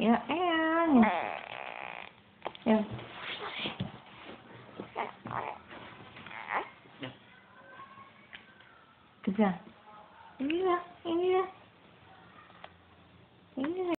yeah yeah yeah Kerja. Ini lah, ini lah. Ini lah.